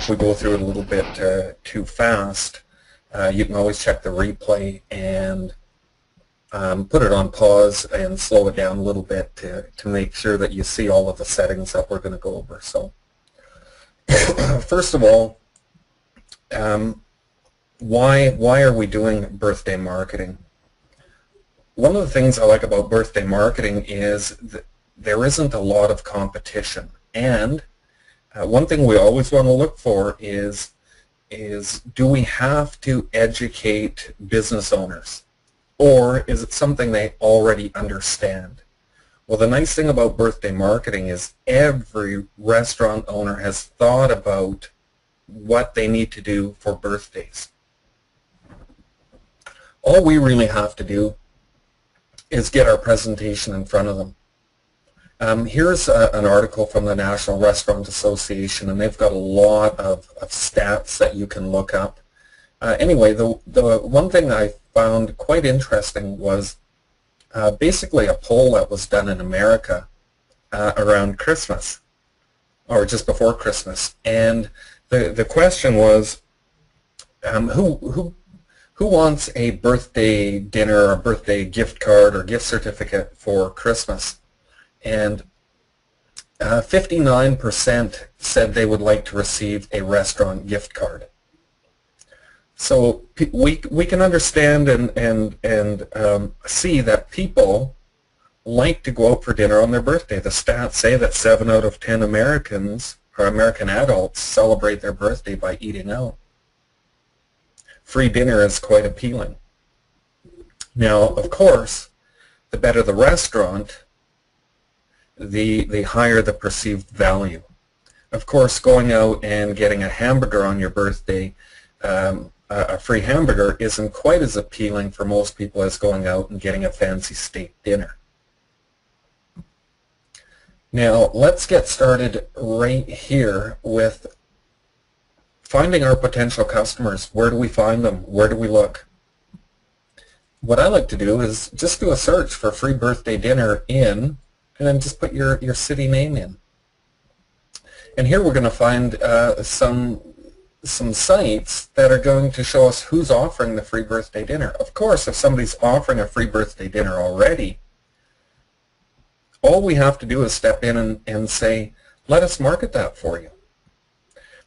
if we go through it a little bit uh, too fast, uh, you can always check the replay and um, put it on pause and slow it down a little bit to, to make sure that you see all of the settings that we're going to go over. So first of all, um, why, why are we doing birthday marketing? One of the things I like about birthday marketing is that there isn't a lot of competition. And uh, one thing we always want to look for is, is do we have to educate business owners? Or is it something they already understand? Well, the nice thing about birthday marketing is every restaurant owner has thought about what they need to do for birthdays. All we really have to do is get our presentation in front of them. Um, here's a, an article from the National Restaurant Association, and they've got a lot of, of stats that you can look up. Uh, anyway, the, the one thing I found quite interesting was uh, basically a poll that was done in America uh, around Christmas, or just before Christmas. And the, the question was, um, who, who, who wants a birthday dinner or birthday gift card or gift certificate for Christmas? And 59% uh, said they would like to receive a restaurant gift card. So we, we can understand and, and, and um, see that people like to go out for dinner on their birthday. The stats say that 7 out of 10 Americans or American adults celebrate their birthday by eating out. Free dinner is quite appealing. Now, of course, the better the restaurant, the, the higher the perceived value. Of course, going out and getting a hamburger on your birthday um, a free hamburger isn't quite as appealing for most people as going out and getting a fancy steak dinner. Now let's get started right here with finding our potential customers. Where do we find them? Where do we look? What I like to do is just do a search for free birthday dinner in and then just put your, your city name in. And here we're going to find uh, some some sites that are going to show us who's offering the free birthday dinner. Of course, if somebody's offering a free birthday dinner already, all we have to do is step in and, and say, let us market that for you.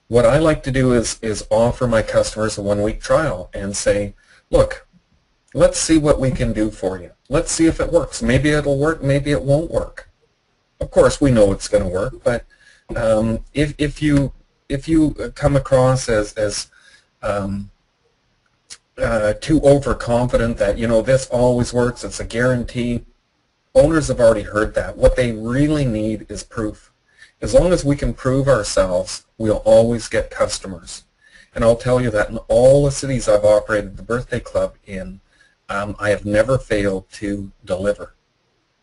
What I like to do is, is offer my customers a one-week trial and say, look, let's see what we can do for you. Let's see if it works. Maybe it'll work, maybe it won't work. Of course, we know it's going to work, but um, if, if you if you come across as, as um, uh, too overconfident that, you know, this always works, it's a guarantee, owners have already heard that. What they really need is proof. As long as we can prove ourselves, we'll always get customers. And I'll tell you that in all the cities I've operated the birthday club in, um, I have never failed to deliver.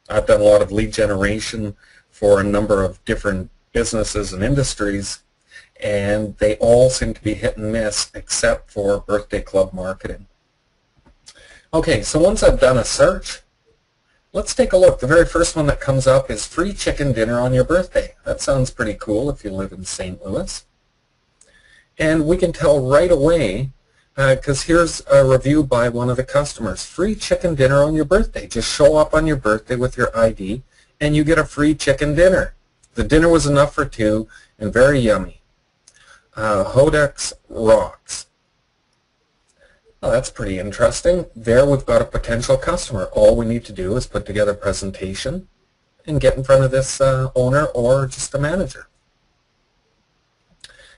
I've done a lot of lead generation for a number of different businesses and industries, and they all seem to be hit and miss except for birthday club marketing. Okay, so once I've done a search, let's take a look. The very first one that comes up is free chicken dinner on your birthday. That sounds pretty cool if you live in St. Louis. And we can tell right away, because uh, here's a review by one of the customers. Free chicken dinner on your birthday. Just show up on your birthday with your ID and you get a free chicken dinner. The dinner was enough for two and very yummy uh, Hodak's rocks. Well, that's pretty interesting. There we've got a potential customer. All we need to do is put together a presentation and get in front of this uh, owner or just a manager.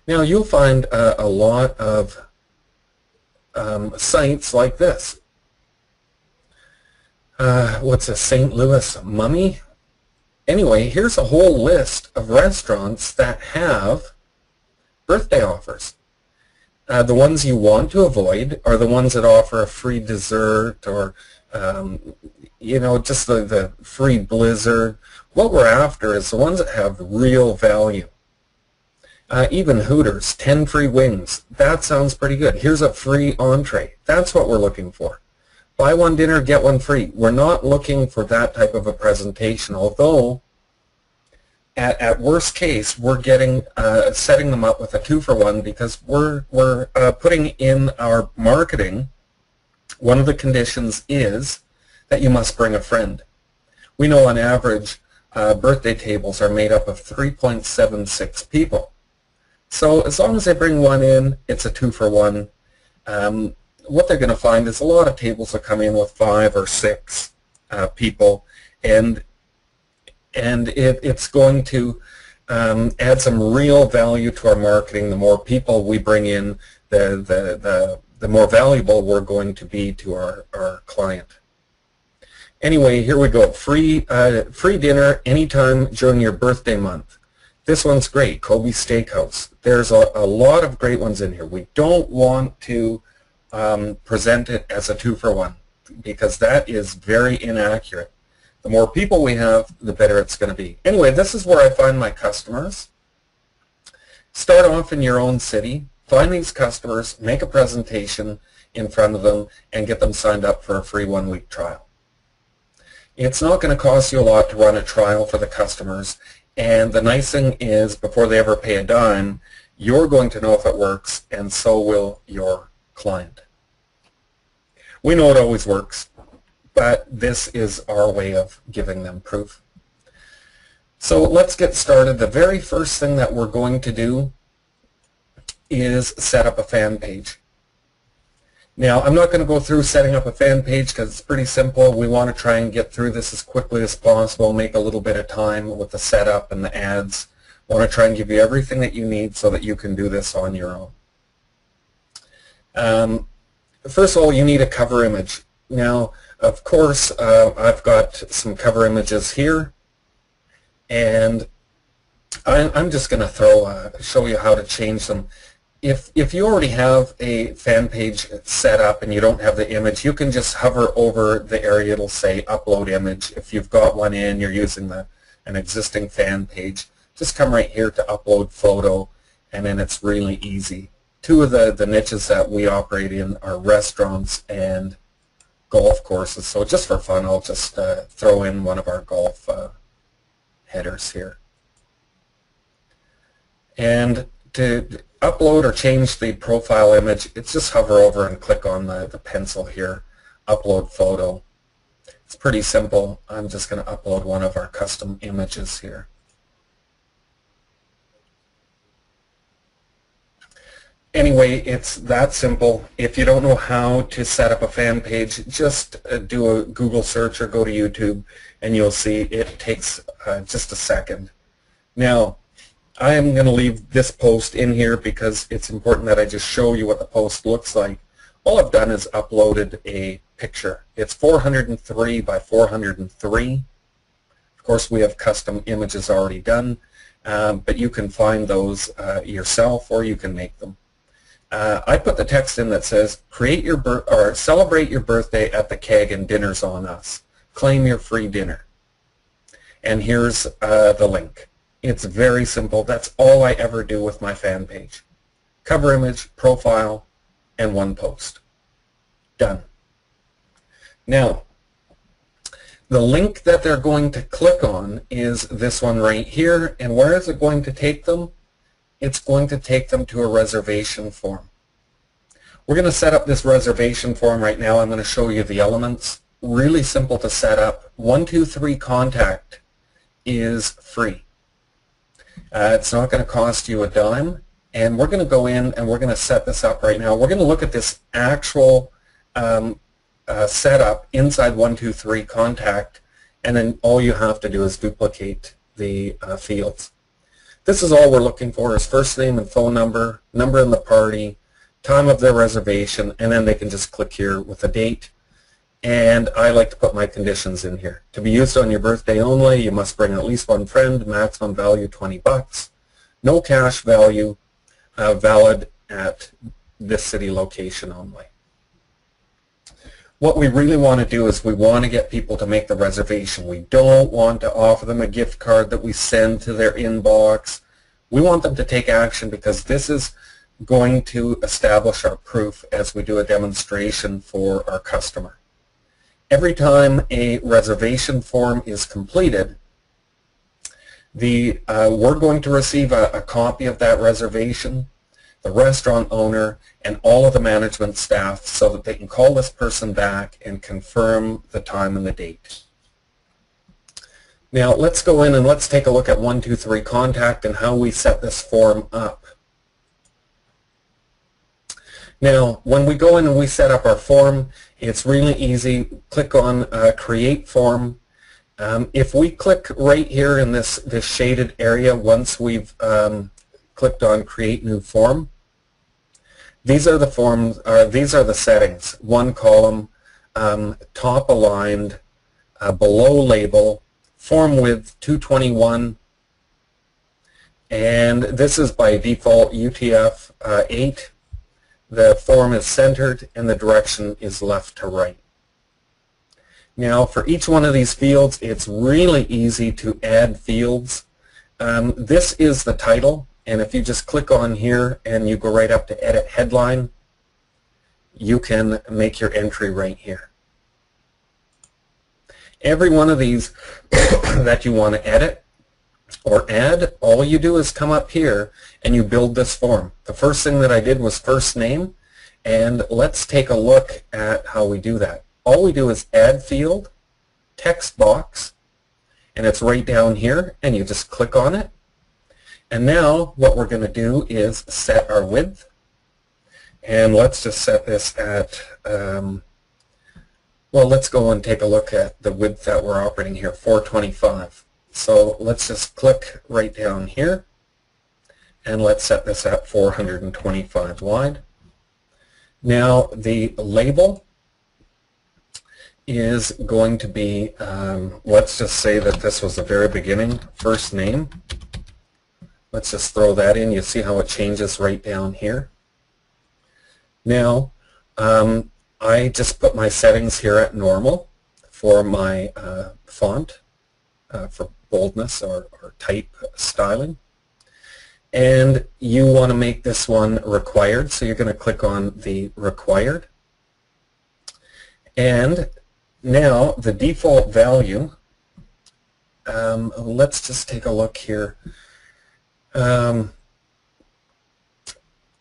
Now you'll find uh, a lot of um, sites like this. Uh, what's a St. Louis Mummy? Anyway, here's a whole list of restaurants that have birthday offers. Uh, the ones you want to avoid are the ones that offer a free dessert or, um, you know, just the, the free blizzard. What we're after is the ones that have real value. Uh, even Hooters, 10 free wings. That sounds pretty good. Here's a free entree. That's what we're looking for. Buy one dinner, get one free. We're not looking for that type of a presentation, although at, at worst case, we're getting uh, setting them up with a two for one because we're we're uh, putting in our marketing. One of the conditions is that you must bring a friend. We know on average uh, birthday tables are made up of 3.76 people. So as long as they bring one in, it's a two for one. Um, what they're going to find is a lot of tables will come in with five or six uh, people, and and it, it's going to um, add some real value to our marketing. The more people we bring in, the, the, the, the more valuable we're going to be to our, our client. Anyway, here we go. Free, uh, free dinner anytime during your birthday month. This one's great, Kobe Steakhouse. There's a, a lot of great ones in here. We don't want to um, present it as a two for one because that is very inaccurate. The more people we have, the better it's going to be. Anyway, this is where I find my customers. Start off in your own city. Find these customers, make a presentation in front of them, and get them signed up for a free one-week trial. It's not going to cost you a lot to run a trial for the customers, and the nice thing is, before they ever pay a dime, you're going to know if it works, and so will your client. We know it always works but this is our way of giving them proof. So let's get started. The very first thing that we're going to do is set up a fan page. Now, I'm not going to go through setting up a fan page because it's pretty simple. We want to try and get through this as quickly as possible, make a little bit of time with the setup and the ads. I want to try and give you everything that you need so that you can do this on your own. Um, first of all, you need a cover image. Now, of course, uh, I've got some cover images here, and I'm just going to throw uh, show you how to change them. If if you already have a fan page set up and you don't have the image, you can just hover over the area. It'll say upload image. If you've got one in, you're using the an existing fan page. Just come right here to upload photo, and then it's really easy. Two of the the niches that we operate in are restaurants and golf courses. So just for fun, I'll just uh, throw in one of our golf uh, headers here. And to upload or change the profile image, it's just hover over and click on the, the pencil here, upload photo. It's pretty simple. I'm just going to upload one of our custom images here. Anyway, it's that simple. If you don't know how to set up a fan page, just uh, do a Google search or go to YouTube and you'll see it takes uh, just a second. Now, I am going to leave this post in here because it's important that I just show you what the post looks like. All I've done is uploaded a picture. It's 403 by 403. Of course, we have custom images already done, um, but you can find those uh, yourself or you can make them uh, I put the text in that says, create your or celebrate your birthday at the keg and dinner's on us. Claim your free dinner. And here's uh, the link. It's very simple. That's all I ever do with my fan page. Cover image, profile, and one post. Done. Now, the link that they're going to click on is this one right here. And where is it going to take them? it's going to take them to a reservation form. We're going to set up this reservation form right now. I'm going to show you the elements. Really simple to set up. 123 Contact is free. Uh, it's not going to cost you a dime. And we're going to go in and we're going to set this up right now. We're going to look at this actual um, uh, setup inside 123 Contact. And then all you have to do is duplicate the uh, fields. This is all we're looking for is first name and phone number, number in the party, time of their reservation, and then they can just click here with a date. And I like to put my conditions in here. To be used on your birthday only, you must bring at least one friend, maximum value 20 bucks. No cash value, uh, valid at this city location only what we really want to do is we want to get people to make the reservation. We don't want to offer them a gift card that we send to their inbox. We want them to take action because this is going to establish our proof as we do a demonstration for our customer. Every time a reservation form is completed, The, uh, we're going to receive a, a copy of that reservation, the restaurant owner, and all of the management staff so that they can call this person back and confirm the time and the date. Now let's go in and let's take a look at 123 Contact and how we set this form up. Now when we go in and we set up our form, it's really easy. Click on uh, Create Form. Um, if we click right here in this, this shaded area once we've um, clicked on Create New Form, these are the forms, uh, these are the settings. One column, um, top aligned, uh, below label, form width 221, and this is by default UTF uh, 8. The form is centered and the direction is left to right. Now for each one of these fields, it's really easy to add fields. Um, this is the title, and if you just click on here and you go right up to edit headline, you can make your entry right here. Every one of these that you want to edit or add, all you do is come up here and you build this form. The first thing that I did was first name, and let's take a look at how we do that. All we do is add field, text box, and it's right down here, and you just click on it. And now what we're going to do is set our width, and let's just set this at um, well, let's go and take a look at the width that we're operating here, 425. So let's just click right down here, and let's set this at 425 wide. Now the label is going to be, um, let's just say that this was the very beginning, first name. Let's just throw that in. You see how it changes right down here. Now, um, I just put my settings here at normal for my uh, font uh, for boldness or, or type styling. And you want to make this one required, so you're going to click on the required. And now the default value, um, let's just take a look here. Um,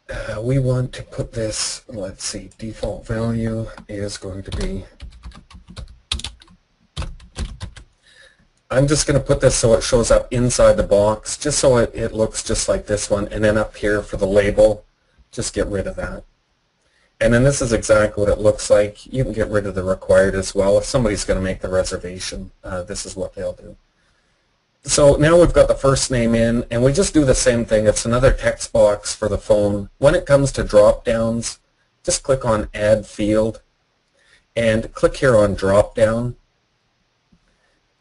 uh, we want to put this, let's see, default value is going to be, I'm just going to put this so it shows up inside the box, just so it, it looks just like this one, and then up here for the label, just get rid of that. And then this is exactly what it looks like. You can get rid of the required as well. If somebody's going to make the reservation, uh, this is what they'll do. So now we've got the first name in, and we just do the same thing. It's another text box for the phone. When it comes to drop-downs, just click on Add Field, and click here on Drop-Down,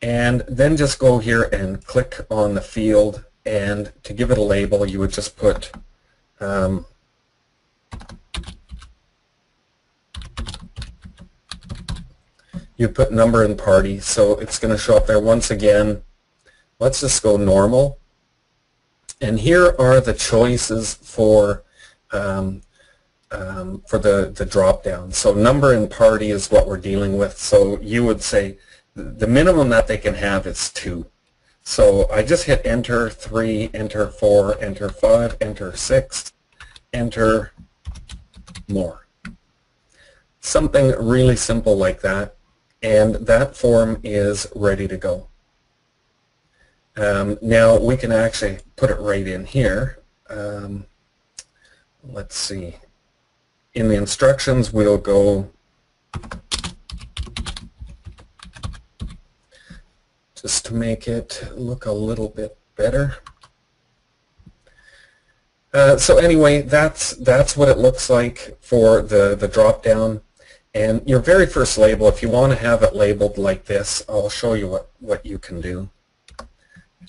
and then just go here and click on the field, and to give it a label, you would just put um, you put number and party, so it's going to show up there once again Let's just go normal. And here are the choices for um, um, for the, the drop down. So number and party is what we're dealing with. So you would say the minimum that they can have is two. So I just hit enter 3, enter 4, enter 5, enter 6, enter more. Something really simple like that. And that form is ready to go. Um, now we can actually put it right in here. Um, let's see. In the instructions we'll go just to make it look a little bit better. Uh, so anyway, that's that's what it looks like for the the drop down. And your very first label, if you want to have it labeled like this, I'll show you what what you can do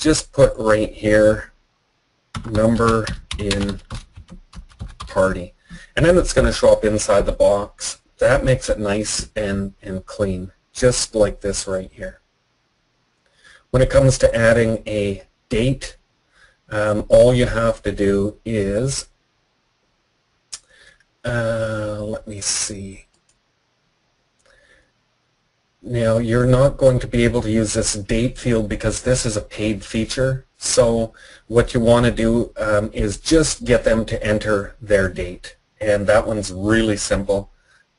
just put right here number in party. And then it's going to show up inside the box. That makes it nice and, and clean, just like this right here. When it comes to adding a date, um, all you have to do is, uh, let me see, now you're not going to be able to use this date field because this is a paid feature. So what you want to do um, is just get them to enter their date. And that one's really simple.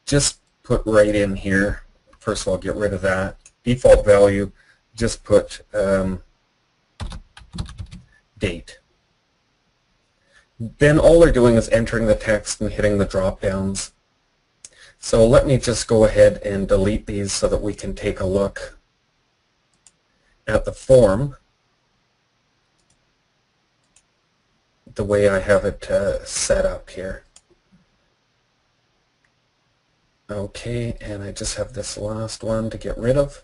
Just put right in here. First of all, get rid of that. Default value, just put um, date. Then all they're doing is entering the text and hitting the drop downs. So let me just go ahead and delete these so that we can take a look at the form the way I have it uh, set up here. Okay, and I just have this last one to get rid of.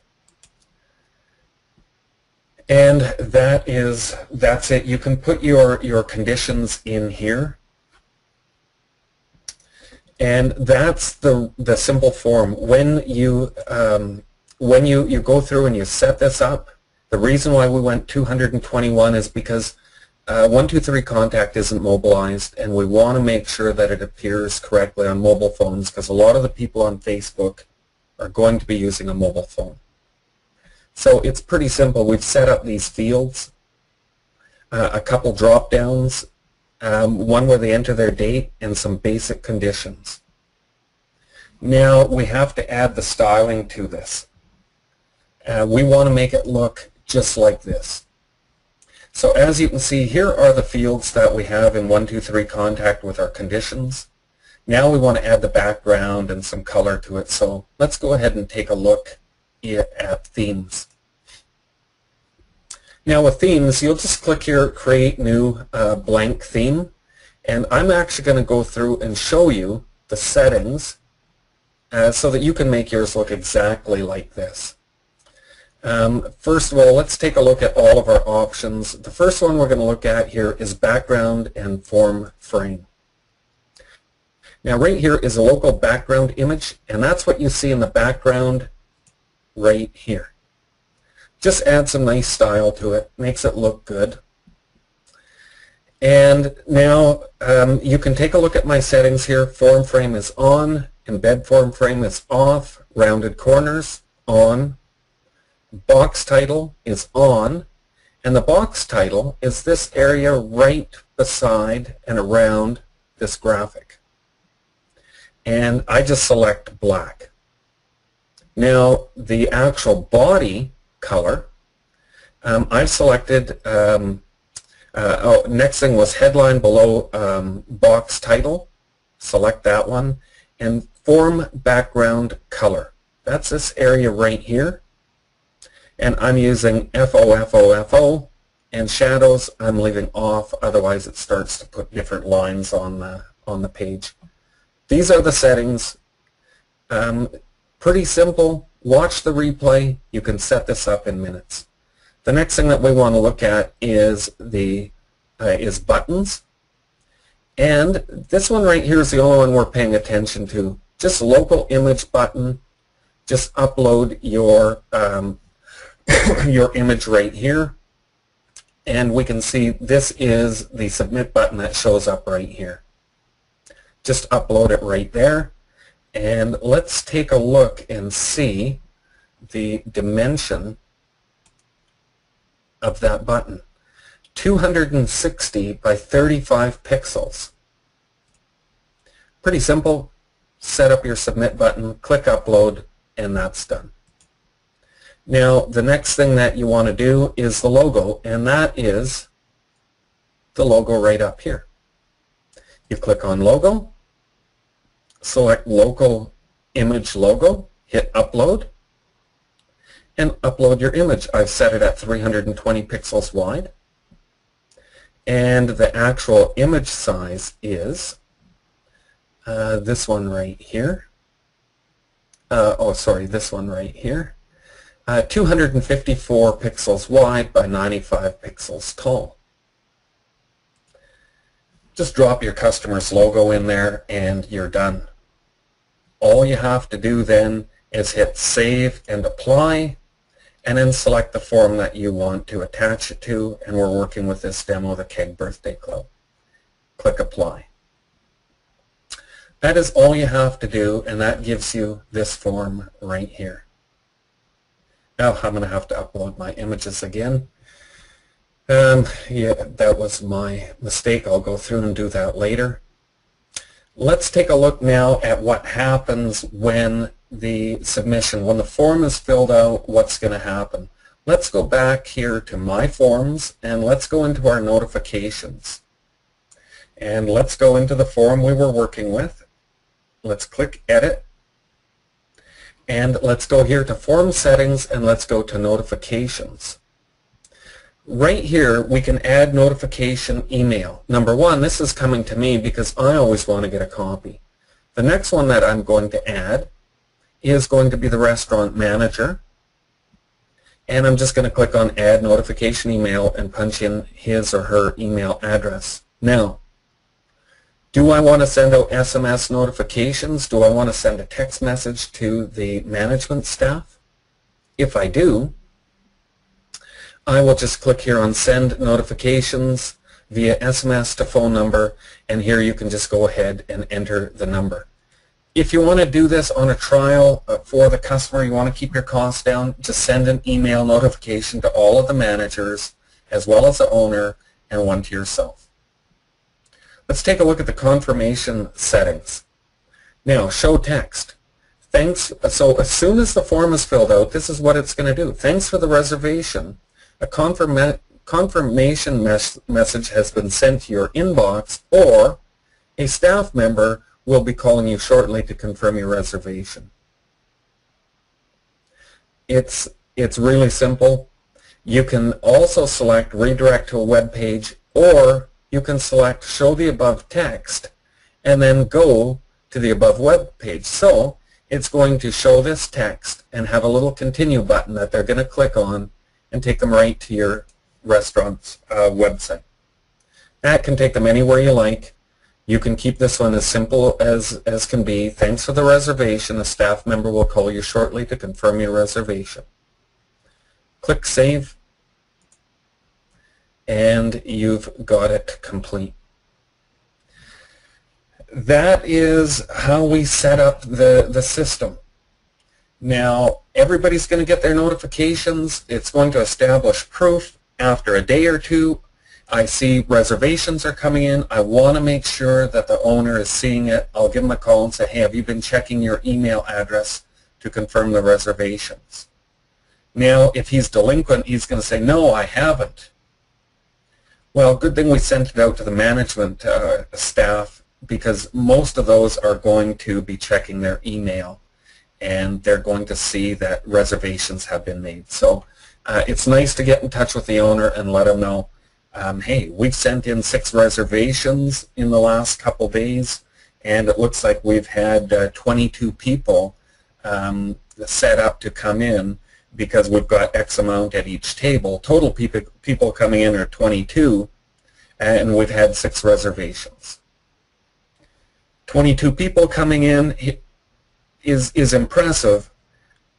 And that is, that's it. You can put your, your conditions in here. And that's the, the simple form. When you, um, when you, you go through and you set this up, the reason why we went 221 is because uh, 123 contact isn't mobilized and we want to make sure that it appears correctly on mobile phones because a lot of the people on Facebook are going to be using a mobile phone. So it's pretty simple. We've set up these fields, uh, a couple drop downs um, one where they enter their date, and some basic conditions. Now we have to add the styling to this. Uh, we want to make it look just like this. So as you can see, here are the fields that we have in 123 contact with our conditions. Now we want to add the background and some color to it. So let's go ahead and take a look at themes. Now with themes, you'll just click here, create new uh, blank theme, and I'm actually going to go through and show you the settings uh, so that you can make yours look exactly like this. Um, first of all, let's take a look at all of our options. The first one we're going to look at here is background and form frame. Now right here is a local background image, and that's what you see in the background right here just add some nice style to it, makes it look good. And now um, you can take a look at my settings here. Form frame is on, embed form frame is off, rounded corners on, box title is on, and the box title is this area right beside and around this graphic. And I just select black. Now the actual body color. Um, I've selected, um, uh, oh, next thing was headline below um, box title. Select that one. And form background color. That's this area right here. And I'm using FOFOFO. And shadows I'm leaving off, otherwise it starts to put different lines on the, on the page. These are the settings. Um, pretty simple. Watch the replay. You can set this up in minutes. The next thing that we want to look at is the uh, is buttons. And this one right here is the only one we're paying attention to. Just local image button. Just upload your um, your image right here. And we can see this is the submit button that shows up right here. Just upload it right there. And let's take a look and see the dimension of that button. 260 by 35 pixels. Pretty simple. Set up your submit button, click upload, and that's done. Now the next thing that you want to do is the logo, and that is the logo right up here. You click on logo, select local image logo, hit upload, and upload your image. I've set it at 320 pixels wide. And the actual image size is uh, this one right here. Uh, oh, sorry, this one right here. Uh, 254 pixels wide by 95 pixels tall just drop your customer's logo in there and you're done. All you have to do then is hit save and apply and then select the form that you want to attach it to and we're working with this demo, the Keg Birthday Club. Click apply. That is all you have to do and that gives you this form right here. Now I'm going to have to upload my images again. Um, yeah, that was my mistake. I'll go through and do that later. Let's take a look now at what happens when the submission, when the form is filled out, what's going to happen. Let's go back here to My Forms and let's go into our notifications. And let's go into the form we were working with. Let's click Edit. And let's go here to Form Settings and let's go to Notifications. Right here, we can add notification email. Number one, this is coming to me because I always want to get a copy. The next one that I'm going to add is going to be the restaurant manager. And I'm just going to click on Add Notification Email and punch in his or her email address. Now, do I want to send out SMS notifications? Do I want to send a text message to the management staff? If I do, I will just click here on Send Notifications via SMS to phone number, and here you can just go ahead and enter the number. If you want to do this on a trial uh, for the customer, you want to keep your costs down, just send an email notification to all of the managers as well as the owner and one to yourself. Let's take a look at the confirmation settings. Now, show text. Thanks. So as soon as the form is filled out, this is what it's going to do. Thanks for the reservation. A confirma confirmation mes message has been sent to your inbox or a staff member will be calling you shortly to confirm your reservation. It's, it's really simple. You can also select redirect to a web page or you can select show the above text and then go to the above web page. So it's going to show this text and have a little continue button that they're going to click on and take them right to your restaurant's uh, website. That can take them anywhere you like. You can keep this one as simple as, as can be. Thanks for the reservation. A staff member will call you shortly to confirm your reservation. Click Save, and you've got it complete. That is how we set up the, the system. Now, everybody's going to get their notifications. It's going to establish proof after a day or two I see reservations are coming in. I want to make sure that the owner is seeing it. I'll give them a call and say, hey, have you been checking your email address to confirm the reservations? Now, if he's delinquent, he's going to say, no, I haven't. Well, good thing we sent it out to the management uh, staff because most of those are going to be checking their email and they're going to see that reservations have been made. So uh, it's nice to get in touch with the owner and let them know um, hey, we've sent in six reservations in the last couple days, and it looks like we've had uh, 22 people um, set up to come in because we've got X amount at each table. Total people, people coming in are 22, and we've had six reservations. 22 people coming in is, is impressive,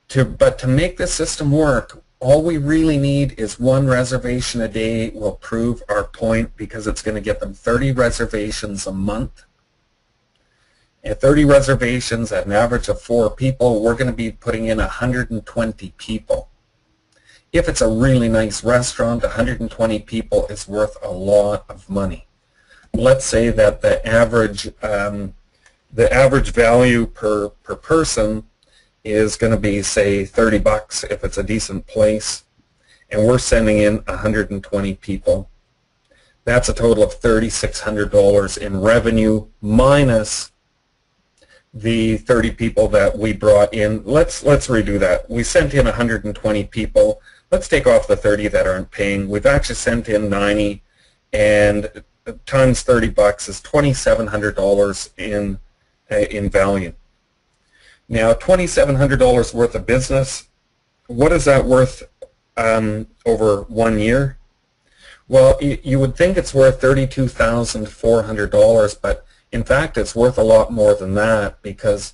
to, but to make the system work, all we really need is one reservation a day will prove our point because it's going to get them 30 reservations a month. At 30 reservations at an average of four people, we're going to be putting in 120 people. If it's a really nice restaurant, 120 people is worth a lot of money. Let's say that the average um, the average value per, per person is going to be, say, 30 bucks if it's a decent place, and we're sending in 120 people. That's a total of $3,600 in revenue minus the 30 people that we brought in. Let's let's redo that. We sent in 120 people. Let's take off the 30 that aren't paying. We've actually sent in 90, and times 30 bucks is $2,700 in in value. Now, $2,700 worth of business, what is that worth um, over one year? Well, you, you would think it's worth $32,400, but in fact, it's worth a lot more than that because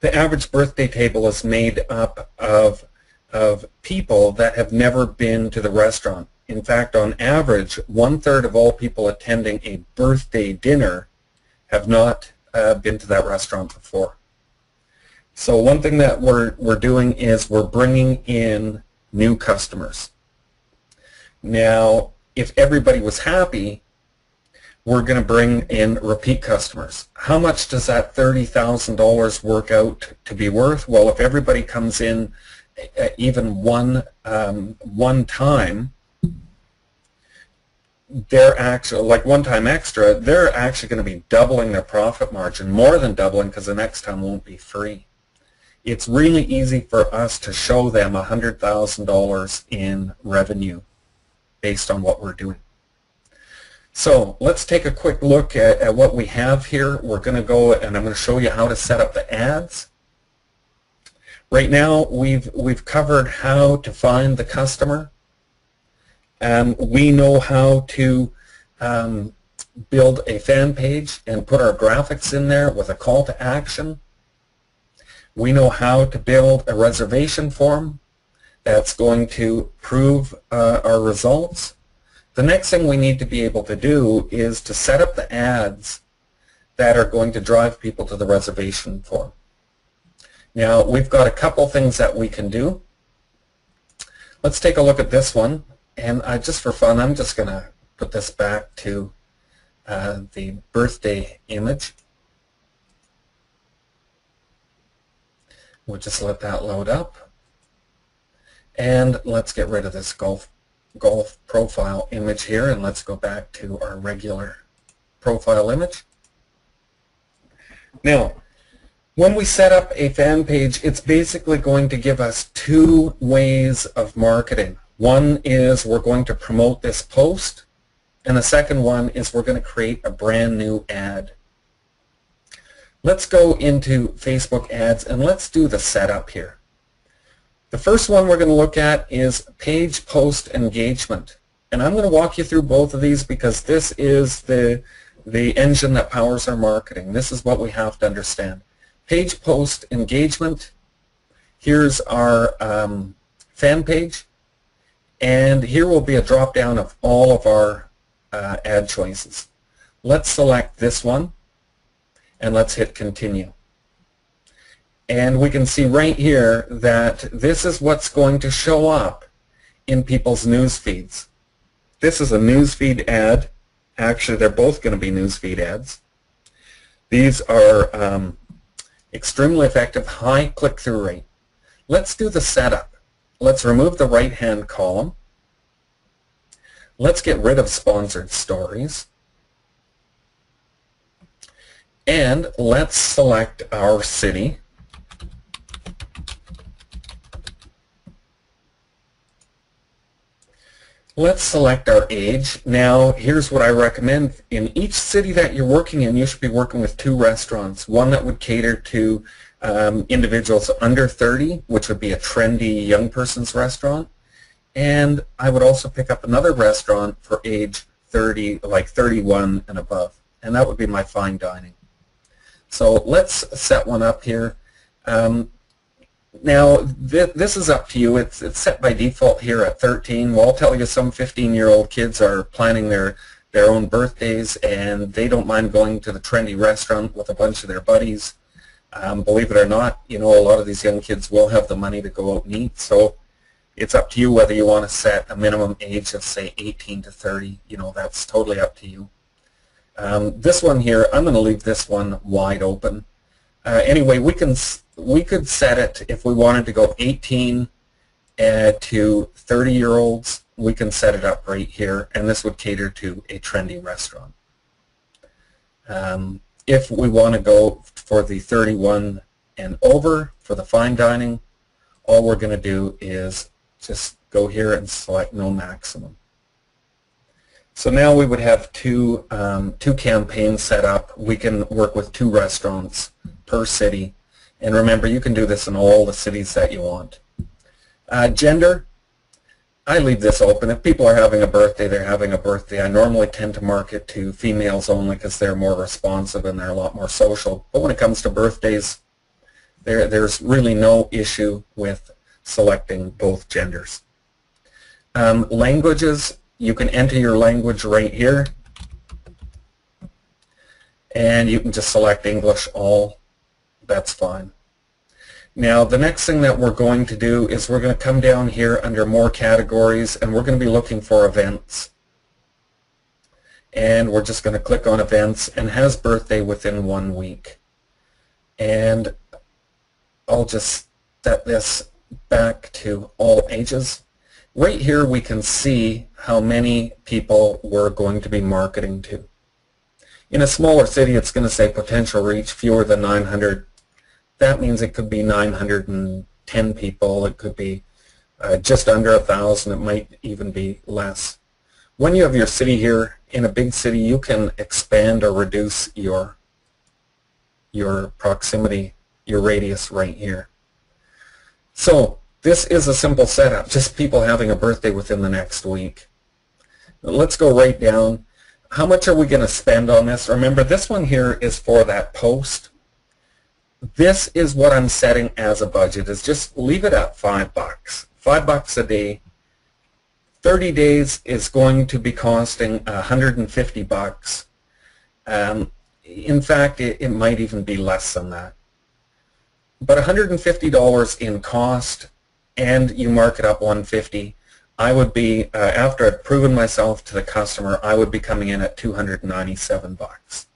the average birthday table is made up of, of people that have never been to the restaurant. In fact, on average, one-third of all people attending a birthday dinner have not uh, been to that restaurant before. So one thing that we're, we're doing is we're bringing in new customers. Now, if everybody was happy, we're going to bring in repeat customers. How much does that $30,000 work out to be worth? Well, if everybody comes in even one um, one time, they're actually, like one time extra, they're actually going to be doubling their profit margin, more than doubling because the next time won't be free. It's really easy for us to show them $100,000 in revenue based on what we're doing. So let's take a quick look at, at what we have here. We're going to go and I'm going to show you how to set up the ads. Right now we've, we've covered how to find the customer. Um, we know how to um, build a fan page and put our graphics in there with a call to action. We know how to build a reservation form that's going to prove uh, our results. The next thing we need to be able to do is to set up the ads that are going to drive people to the reservation form. Now we've got a couple things that we can do. Let's take a look at this one and I, just for fun I'm just going to put this back to uh, the birthday image. We'll just let that load up. And let's get rid of this golf, golf profile image here and let's go back to our regular profile image. Now, when we set up a fan page, it's basically going to give us two ways of marketing. One is we're going to promote this post, and the second one is we're going to create a brand new ad. Let's go into Facebook ads and let's do the setup here. The first one we're going to look at is page post engagement. And I'm going to walk you through both of these because this is the, the engine that powers our marketing. This is what we have to understand. Page post engagement. Here's our um, fan page. And here will be a drop down of all of our uh, ad choices. Let's select this one and let's hit continue. And we can see right here that this is what's going to show up in people's news feeds. This is a news feed ad. Actually, they're both going to be news feed ads. These are um, extremely effective, high click-through rate. Let's do the setup. Let's remove the right-hand column. Let's get rid of sponsored stories. And let's select our city. Let's select our age. Now, here's what I recommend. In each city that you're working in, you should be working with two restaurants. One that would cater to um, individuals under 30, which would be a trendy young person's restaurant. And I would also pick up another restaurant for age 30, like 31 and above. And that would be my fine dining. So let's set one up here. Um, now, th this is up to you. It's, it's set by default here at 13. Well, I'll tell you some 15-year-old kids are planning their, their own birthdays, and they don't mind going to the trendy restaurant with a bunch of their buddies. Um, believe it or not, you know, a lot of these young kids will have the money to go out and eat. So it's up to you whether you want to set a minimum age of, say, 18 to 30. You know, that's totally up to you. Um, this one here, I'm going to leave this one wide open. Uh, anyway, we can we could set it if we wanted to go 18 uh, to 30 year olds. We can set it up right here, and this would cater to a trendy restaurant. Um, if we want to go for the 31 and over for the fine dining, all we're going to do is just go here and select no maximum. So now we would have two, um, two campaigns set up. We can work with two restaurants per city. And remember, you can do this in all the cities that you want. Uh, gender, I leave this open. If people are having a birthday, they're having a birthday. I normally tend to market to females only because they're more responsive and they're a lot more social. But when it comes to birthdays, there, there's really no issue with selecting both genders. Um, languages, you can enter your language right here and you can just select English all that's fine Now the next thing that we're going to do is we're going to come down here under more categories and we're going to be looking for events. And we're just going to click on events and has birthday within one week. And I'll just set this back to all ages. Right here we can see how many people we're going to be marketing to. In a smaller city it's going to say potential reach fewer than 900 that means it could be 910 people. It could be uh, just under a thousand. It might even be less. When you have your city here in a big city, you can expand or reduce your your proximity, your radius right here. So this is a simple setup, just people having a birthday within the next week. Let's go right down. How much are we going to spend on this? Remember, this one here is for that post this is what I'm setting as a budget is just leave it at five bucks. Five bucks a day. 30 days is going to be costing 150 bucks. Um, in fact, it, it might even be less than that. But $150 in cost and you mark it up 150 I would be, uh, after I've proven myself to the customer, I would be coming in at 297 bucks.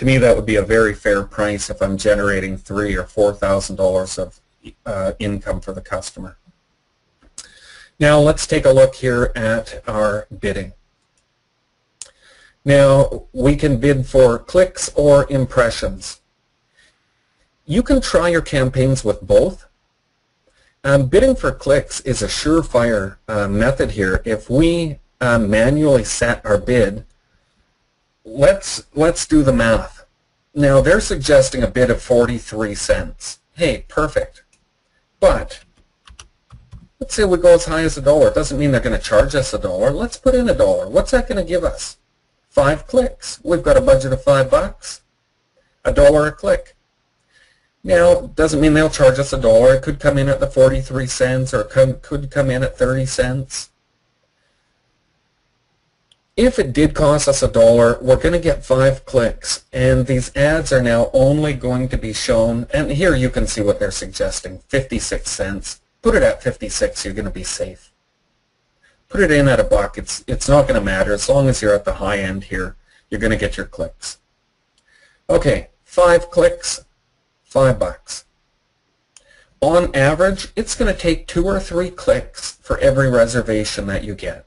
To me, that would be a very fair price if I'm generating three or four thousand dollars of uh, income for the customer. Now let's take a look here at our bidding. Now we can bid for clicks or impressions. You can try your campaigns with both. Um, bidding for clicks is a surefire uh, method here. If we uh, manually set our bid let's let's do the math. Now they're suggesting a bid of 43 cents. Hey, perfect. But let's say we go as high as a dollar. It doesn't mean they're going to charge us a dollar. Let's put in a dollar. What's that going to give us? Five clicks. We've got a budget of five bucks. A dollar a click. Now, doesn't mean they'll charge us a dollar. It could come in at the 43 cents or it could come in at 30 cents if it did cost us a dollar, we're going to get five clicks, and these ads are now only going to be shown, and here you can see what they're suggesting, 56 cents. Put it at 56, you're going to be safe. Put it in at a buck, it's, it's not going to matter. As long as you're at the high end here, you're going to get your clicks. Okay, five clicks, five bucks. On average, it's going to take two or three clicks for every reservation that you get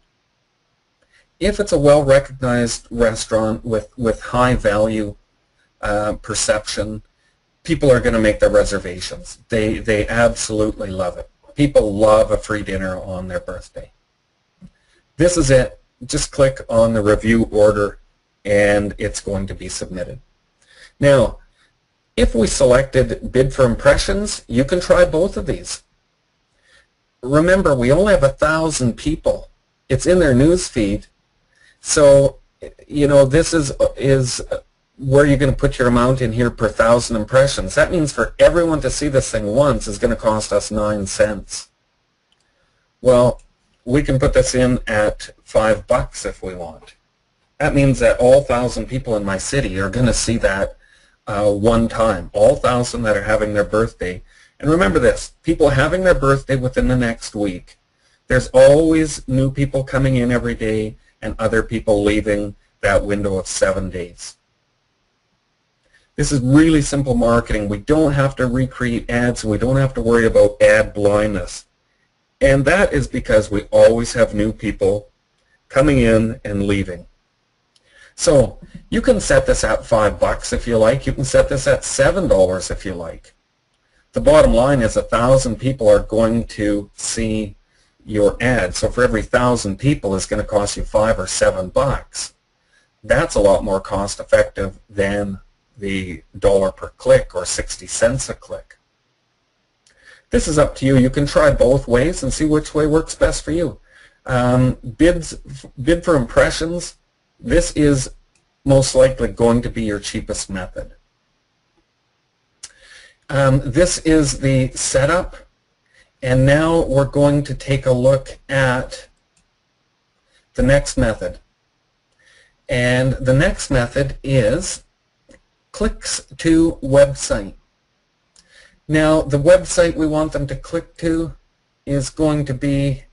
if it's a well-recognized restaurant with, with high value uh, perception, people are going to make their reservations. They, they absolutely love it. People love a free dinner on their birthday. This is it. Just click on the review order and it's going to be submitted. Now, if we selected bid for impressions, you can try both of these. Remember, we only have a thousand people. It's in their news feed so, you know, this is, is where you're going to put your amount in here per thousand impressions. That means for everyone to see this thing once is going to cost us 9 cents. Well, we can put this in at 5 bucks if we want. That means that all 1,000 people in my city are going to see that uh, one time. All 1,000 that are having their birthday. And remember this, people having their birthday within the next week. There's always new people coming in every day and other people leaving that window of seven days. This is really simple marketing. We don't have to recreate ads. We don't have to worry about ad blindness. And that is because we always have new people coming in and leaving. So you can set this at five bucks if you like. You can set this at seven dollars if you like. The bottom line is a thousand people are going to see your ad. So for every thousand people, it's going to cost you five or seven bucks. That's a lot more cost effective than the dollar per click or 60 cents a click. This is up to you. You can try both ways and see which way works best for you. Um, bids, bid for impressions, this is most likely going to be your cheapest method. Um, this is the setup and now we're going to take a look at the next method. And the next method is clicks to website. Now the website we want them to click to is going to be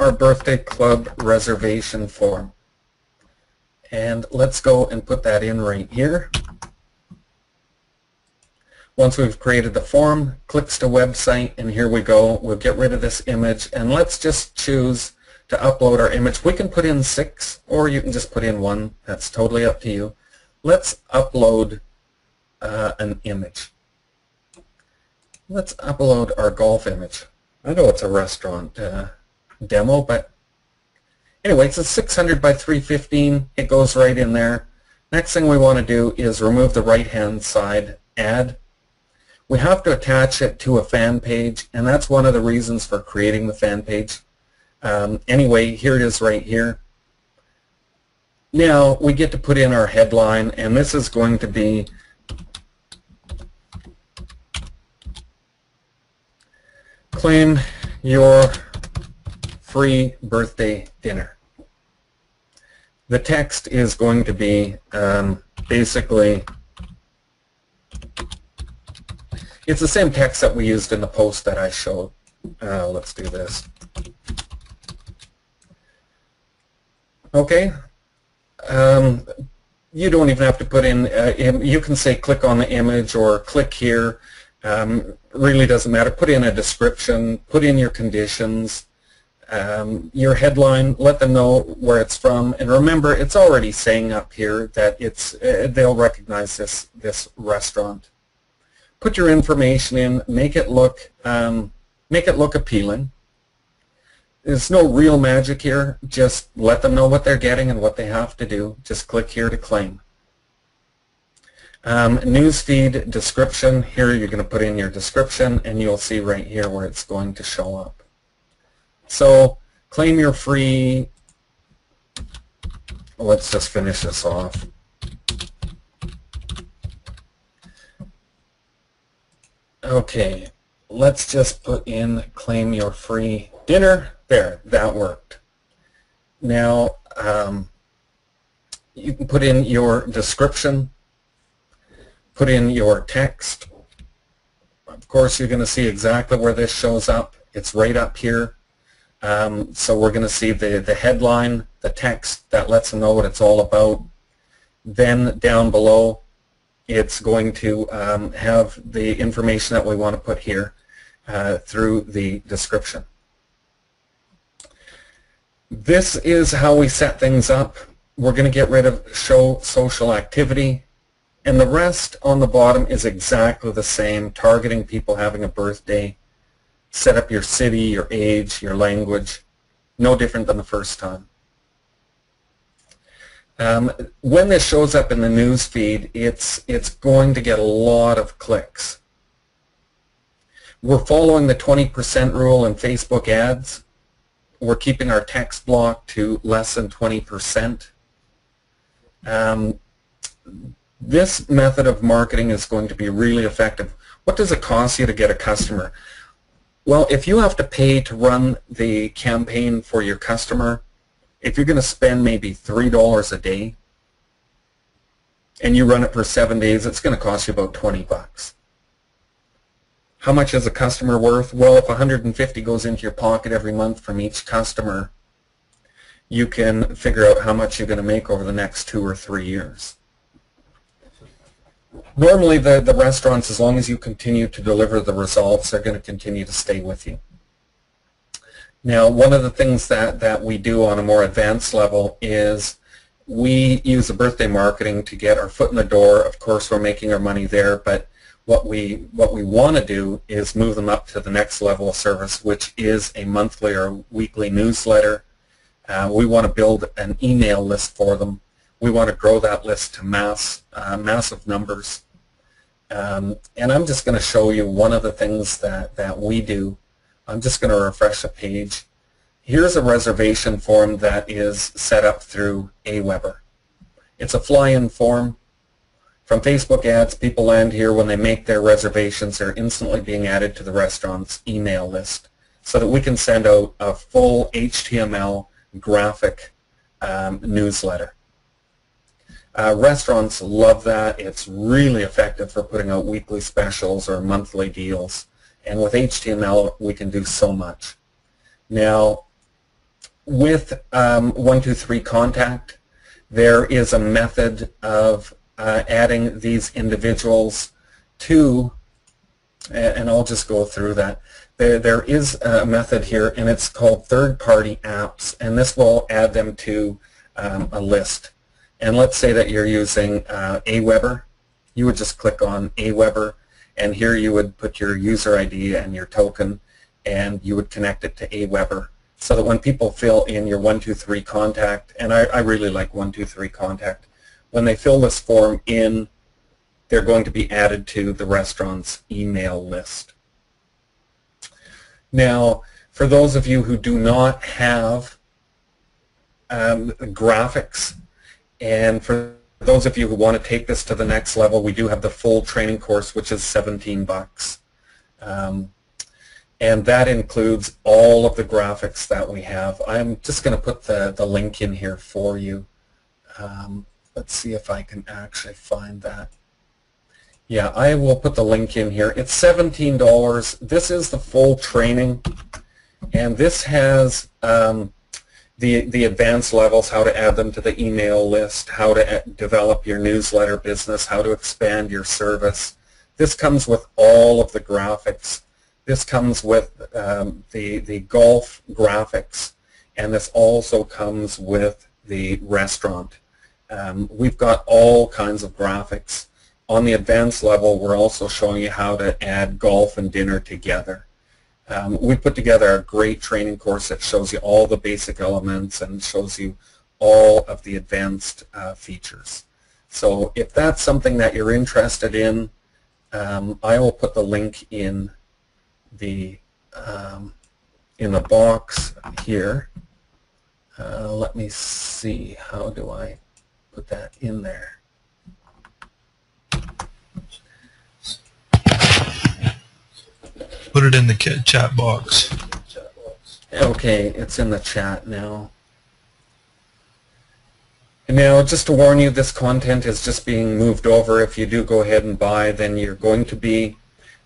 our birthday club reservation form. And let's go and put that in right here. Once we've created the form, clicks to website, and here we go. We'll get rid of this image, and let's just choose to upload our image. We can put in six, or you can just put in one. That's totally up to you. Let's upload uh, an image. Let's upload our golf image. I know it's a restaurant uh, demo, but anyway, it's a 600 by 315. It goes right in there. Next thing we want to do is remove the right-hand side, ad. We have to attach it to a fan page, and that's one of the reasons for creating the fan page. Um, anyway, here it is right here. Now we get to put in our headline, and this is going to be claim your free birthday dinner. The text is going to be um, basically, it's the same text that we used in the post that I showed. Uh, let's do this. Okay. Um, you don't even have to put in, uh, you can say click on the image or click here um, really doesn't matter. Put in a description, put in your conditions, um, your headline, let them know where it's from, and remember it's already saying up here that it's uh, they'll recognize this this restaurant. Put your information in, make it look um, make it look appealing. There's no real magic here. Just let them know what they're getting and what they have to do. Just click here to claim. Um, newsfeed description, here you're going to put in your description and you'll see right here where it's going to show up. So claim your free, let's just finish this off. Okay, let's just put in claim your free dinner. There, that worked. Now, um, you can put in your description put in your text. Of course, you're going to see exactly where this shows up. It's right up here. Um, so we're going to see the, the headline, the text that lets them know what it's all about. Then down below, it's going to um, have the information that we want to put here uh, through the description. This is how we set things up. We're going to get rid of show social activity and the rest on the bottom is exactly the same, targeting people having a birthday. Set up your city, your age, your language. No different than the first time. Um, when this shows up in the news feed, it's, it's going to get a lot of clicks. We're following the 20% rule in Facebook ads. We're keeping our text block to less than 20%. Um, this method of marketing is going to be really effective. What does it cost you to get a customer? Well, if you have to pay to run the campaign for your customer, if you're going to spend maybe $3 a day and you run it for seven days, it's going to cost you about 20 bucks. How much is a customer worth? Well, if 150 goes into your pocket every month from each customer, you can figure out how much you're going to make over the next two or three years normally the, the restaurants, as long as you continue to deliver the results, they're going to continue to stay with you. Now, one of the things that, that we do on a more advanced level is we use the birthday marketing to get our foot in the door. Of course, we're making our money there, but what we what we want to do is move them up to the next level of service, which is a monthly or weekly newsletter. Uh, we want to build an email list for them we want to grow that list to mass, uh, massive numbers. Um, and I'm just going to show you one of the things that, that we do. I'm just going to refresh the page. Here's a reservation form that is set up through Aweber. It's a fly-in form. From Facebook ads, people land here when they make their reservations. They're instantly being added to the restaurant's email list so that we can send out a full HTML graphic um, newsletter. Uh, restaurants love that. It's really effective for putting out weekly specials or monthly deals. And with HTML, we can do so much. Now, with um, 123 Contact, there is a method of uh, adding these individuals to, and I'll just go through that. There, there is a method here, and it's called third-party apps, and this will add them to um, a list. And let's say that you're using uh, Aweber. You would just click on Aweber, and here you would put your user ID and your token, and you would connect it to Aweber so that when people fill in your 123 contact, and I, I really like 123 contact, when they fill this form in, they're going to be added to the restaurant's email list. Now, for those of you who do not have um, graphics, and for those of you who want to take this to the next level, we do have the full training course, which is 17 bucks. Um, and that includes all of the graphics that we have. I'm just going to put the, the link in here for you. Um, let's see if I can actually find that. Yeah, I will put the link in here. It's $17. This is the full training, and this has um, the, the advanced levels, how to add them to the email list, how to develop your newsletter business, how to expand your service. This comes with all of the graphics. This comes with um, the, the golf graphics, and this also comes with the restaurant. Um, we've got all kinds of graphics. On the advanced level, we're also showing you how to add golf and dinner together. Um, we put together a great training course that shows you all the basic elements and shows you all of the advanced uh, features. So if that's something that you're interested in, um, I will put the link in the um, in the box here. Uh, let me see, how do I put that in there? Put it in the chat box. Okay, it's in the chat now. Now, just to warn you, this content is just being moved over. If you do go ahead and buy, then you're going to be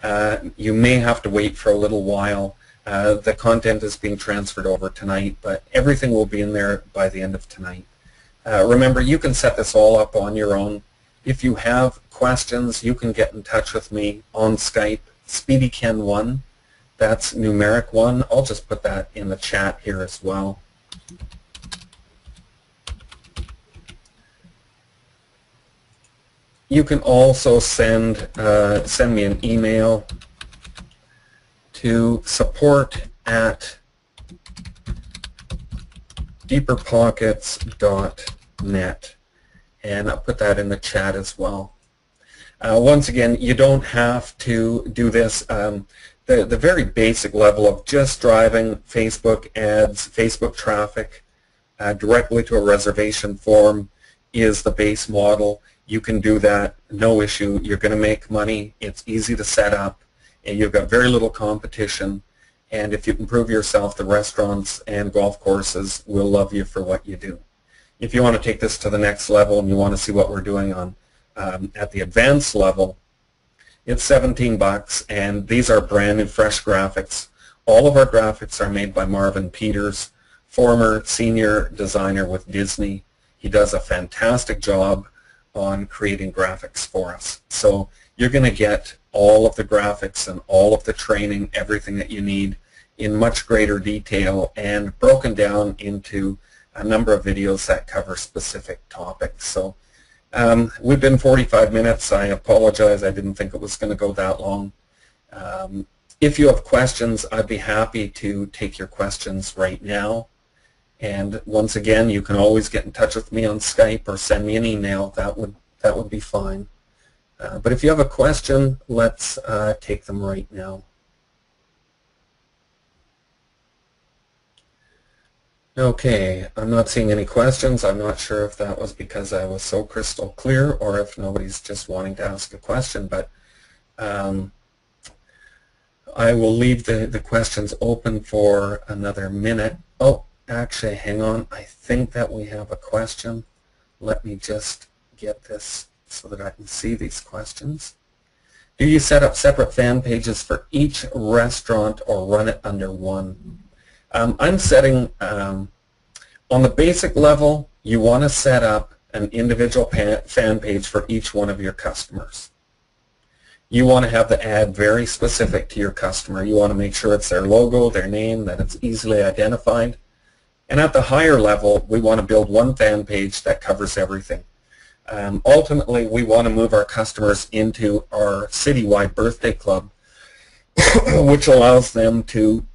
uh, you may have to wait for a little while. Uh, the content is being transferred over tonight, but everything will be in there by the end of tonight. Uh, remember, you can set this all up on your own. If you have questions, you can get in touch with me on Skype, SpeedyKen1. That's numeric 1. I'll just put that in the chat here as well. You can also send uh, send me an email to support at deeperpockets.net and I'll put that in the chat as well. Uh, once again, you don't have to do this. Um, the, the very basic level of just driving Facebook ads, Facebook traffic uh, directly to a reservation form is the base model. You can do that, no issue. You're going to make money. It's easy to set up, and you've got very little competition. And if you can prove yourself, the restaurants and golf courses will love you for what you do. If you want to take this to the next level and you want to see what we're doing on um, at the advanced level, it's 17 bucks, and these are brand new, fresh graphics. All of our graphics are made by Marvin Peters, former senior designer with Disney. He does a fantastic job on creating graphics for us. So you're going to get all of the graphics and all of the training, everything that you need in much greater detail and broken down into a number of videos that cover specific topics. So um, we've been 45 minutes. I apologize. I didn't think it was going to go that long. Um, if you have questions, I'd be happy to take your questions right now. And once again, you can always get in touch with me on Skype or send me an email. That would that would be fine. Uh, but if you have a question, let's uh, take them right now. Okay, I'm not seeing any questions. I'm not sure if that was because I was so crystal clear or if nobody's just wanting to ask a question, but um, I will leave the, the questions open for another minute. Oh, Actually, hang on. I think that we have a question. Let me just get this so that I can see these questions. Do you set up separate fan pages for each restaurant or run it under one? Um, I'm setting, um, on the basic level, you want to set up an individual fan page for each one of your customers. You want to have the ad very specific to your customer. You want to make sure it's their logo, their name, that it's easily identified. And at the higher level, we want to build one fan page that covers everything. Um, ultimately, we want to move our customers into our citywide birthday club, which allows them to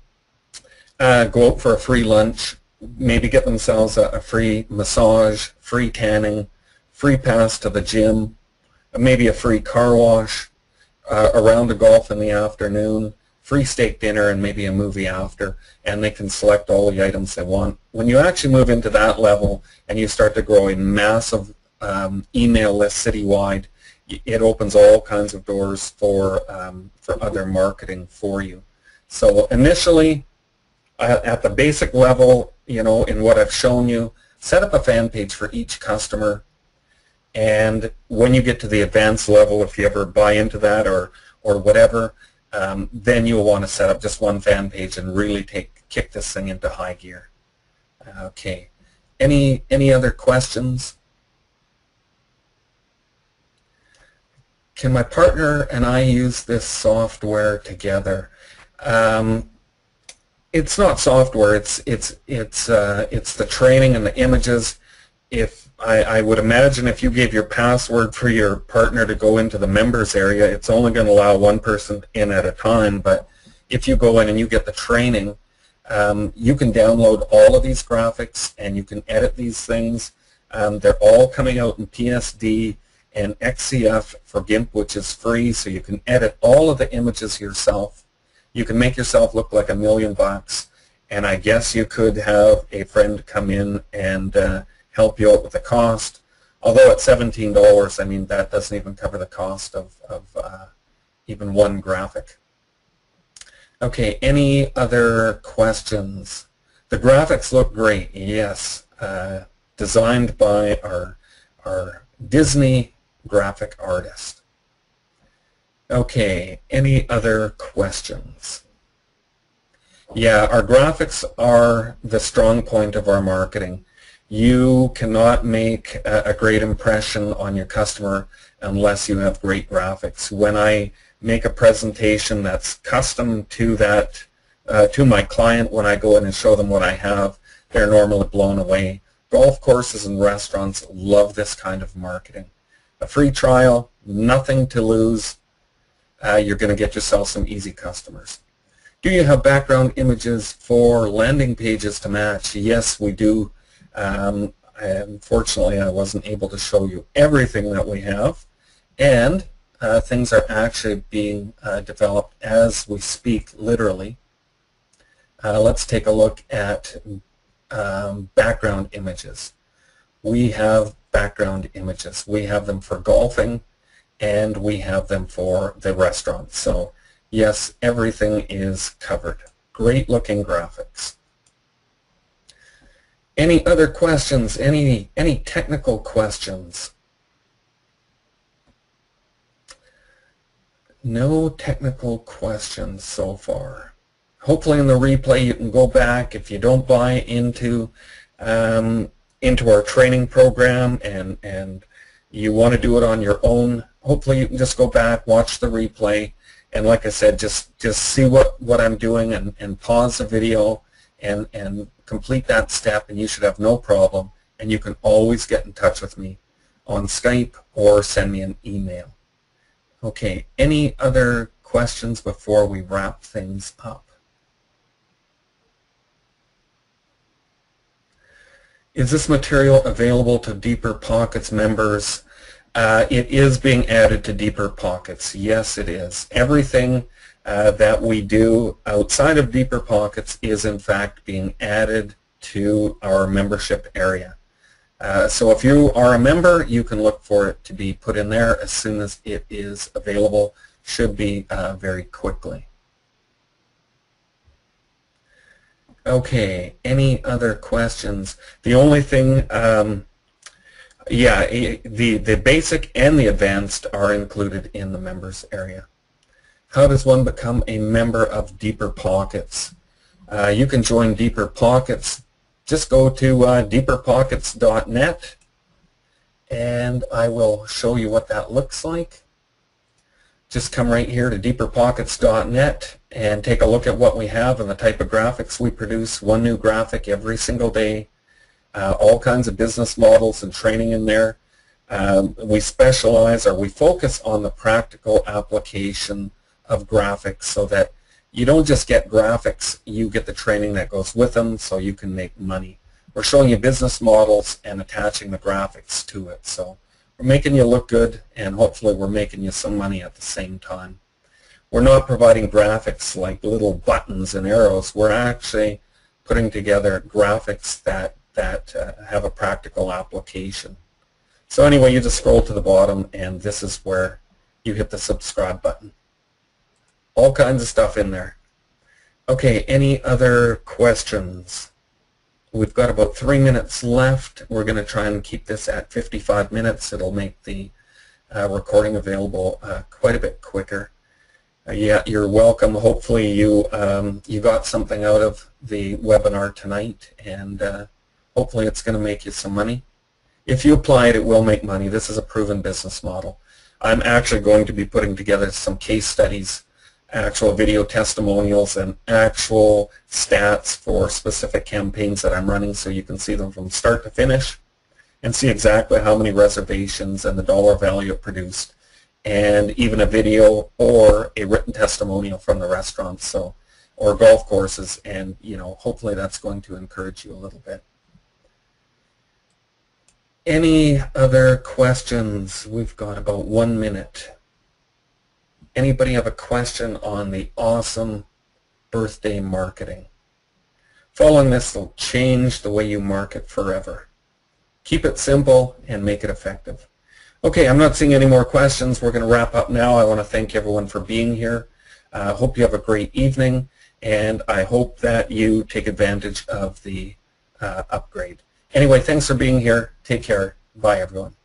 uh, go out for a free lunch, maybe get themselves a, a, free massage, free tanning, free pass to the gym, maybe a free car wash, uh, a golf in the afternoon, free steak dinner, and maybe a movie after, and they can select all the items they want. When you actually move into that level and you start to grow a massive um, email list citywide, it opens all kinds of doors for um, for other marketing for you. So initially, at the basic level, you know, in what I've shown you, set up a fan page for each customer. And when you get to the advanced level, if you ever buy into that or or whatever, um, then you'll want to set up just one fan page and really take kick this thing into high gear. Okay. Any any other questions? can my partner and I use this software together? Um, it's not software. It's it's it's uh, it's the training and the images. If I, I would imagine if you gave your password for your partner to go into the members area, it's only going to allow one person in at a time. But if you go in and you get the training, um, you can download all of these graphics and you can edit these things. Um, they're all coming out in PSD and XCF for GIMP, which is free, so you can edit all of the images yourself. You can make yourself look like a million bucks, and I guess you could have a friend come in and uh, help you out with the cost. Although at $17, I mean, that doesn't even cover the cost of, of uh, even one graphic. Okay, any other questions? The graphics look great, yes. Uh, designed by our, our Disney graphic artist. Okay, any other questions? Yeah, our graphics are the strong point of our marketing. You cannot make a, a great impression on your customer unless you have great graphics. When I make a presentation that's custom to that, uh, to my client, when I go in and show them what I have, they're normally blown away. Golf courses and restaurants love this kind of marketing a free trial, nothing to lose. Uh, you're going to get yourself some easy customers. Do you have background images for landing pages to match? Yes, we do. Um, unfortunately, I wasn't able to show you everything that we have. And uh, things are actually being uh, developed as we speak, literally. Uh, let's take a look at um, background images. We have background images. We have them for golfing and we have them for the restaurant. So yes, everything is covered. Great looking graphics. Any other questions? Any, any technical questions? No technical questions so far. Hopefully in the replay you can go back if you don't buy into um, into our training program and, and you want to do it on your own, hopefully you can just go back, watch the replay, and like I said, just, just see what, what I'm doing and, and pause the video and, and complete that step and you should have no problem. And you can always get in touch with me on Skype or send me an email. Okay, any other questions before we wrap things up? Is this material available to Deeper Pockets members? Uh, it is being added to Deeper Pockets. Yes, it is. Everything uh, that we do outside of Deeper Pockets is in fact being added to our membership area. Uh, so if you are a member, you can look for it to be put in there as soon as it is available. Should be uh, very quickly. Okay, any other questions? The only thing um, Yeah, the, the basic and the advanced are included in the members area. How does one become a member of Deeper Pockets? Uh, you can join Deeper Pockets. Just go to uh, deeperpockets.net and I will show you what that looks like. Just come right here to deeperpockets.net and take a look at what we have and the type of graphics we produce. One new graphic every single day. Uh, all kinds of business models and training in there. Um, we specialize or we focus on the practical application of graphics so that you don't just get graphics, you get the training that goes with them so you can make money. We're showing you business models and attaching the graphics to it. So we're making you look good and hopefully we're making you some money at the same time. We're not providing graphics like little buttons and arrows. We're actually putting together graphics that, that uh, have a practical application. So anyway, you just scroll to the bottom and this is where you hit the subscribe button. All kinds of stuff in there. Okay, any other questions? We've got about three minutes left. We're going to try and keep this at 55 minutes. It'll make the uh, recording available uh, quite a bit quicker. Uh, yeah, you're welcome. Hopefully you um, you got something out of the webinar tonight, and uh, hopefully it's going to make you some money. If you apply it, it will make money. This is a proven business model. I'm actually going to be putting together some case studies actual video testimonials and actual stats for specific campaigns that I'm running so you can see them from start to finish and see exactly how many reservations and the dollar value produced and even a video or a written testimonial from the restaurants so or golf courses and you know hopefully that's going to encourage you a little bit. Any other questions? We've got about one minute. Anybody have a question on the awesome birthday marketing? Following this will change the way you market forever. Keep it simple and make it effective. Okay, I'm not seeing any more questions. We're going to wrap up now. I want to thank everyone for being here. I uh, hope you have a great evening, and I hope that you take advantage of the uh, upgrade. Anyway, thanks for being here. Take care. Bye, everyone.